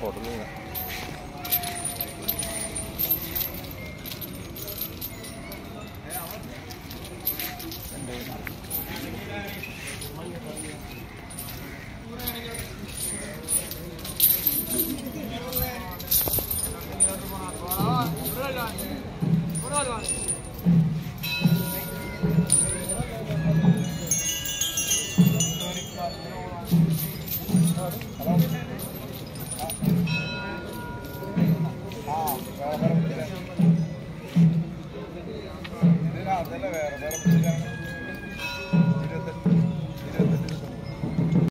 കൊടുക്കുന്നില്ല Thank you. இதெல்லாம் வேற வேற